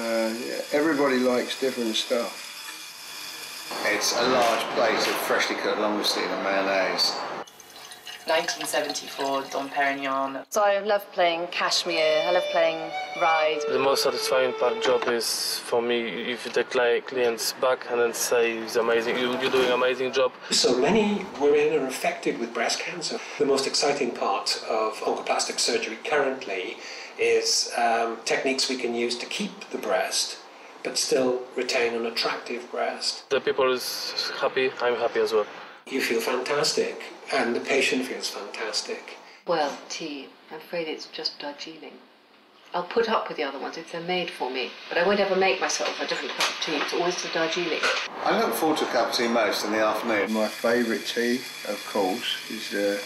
Uh, everybody likes different stuff. It's a large plate of freshly cooked langoustine and mayonnaise. 1974 Dom Perignon. So I love playing Kashmir, I love playing Ride. The most satisfying part job is for me if the cli- client's back and then say it's amazing, you, you're doing amazing job. So many women are affected with breast cancer. The most exciting part of oncoplastic surgery currently is um, techniques we can use to keep the breast but still retain an attractive breast. The people is happy, I'm happy as well. You feel fantastic and the patient feels fantastic. Well, tea. I'm afraid it's just Darjeeling. I'll put up with the other ones if they're made for me, but I won't ever make myself a different cup of tea. It's always the Darjeeling. I look forward to a cup of tea most in the afternoon. My favourite tea, of course, is uh,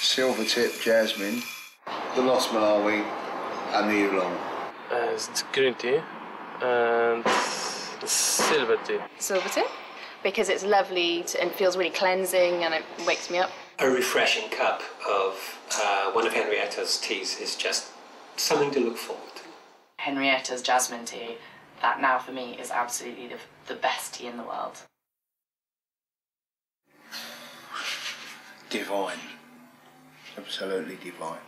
Silver Tip Jasmine. The Lost Malawi and the oolong. Uh, it's green tea and silver tea. Silver tip, because it's lovely to, and feels really cleansing and it wakes me up. A refreshing cup of uh, one of Henrietta's teas is just something to look forward to. Henrietta's jasmine tea. That now for me is absolutely the, the best tea in the world. Divine. Absolutely divine.